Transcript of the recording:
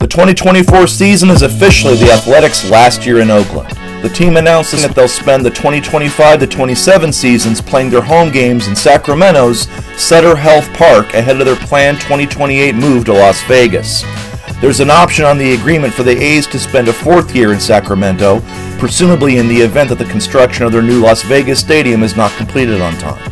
The 2024 season is officially the Athletics' last year in Oakland. The team announcing that they'll spend the 2025-27 seasons playing their home games in Sacramento's Sutter Health Park ahead of their planned 2028 move to Las Vegas. There's an option on the agreement for the A's to spend a fourth year in Sacramento, presumably in the event that the construction of their new Las Vegas stadium is not completed on time.